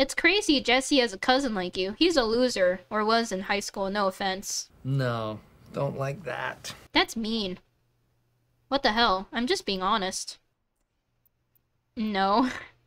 It's crazy Jesse has a cousin like you. He's a loser, or was in high school, no offense. No, don't like that. That's mean. What the hell? I'm just being honest. No.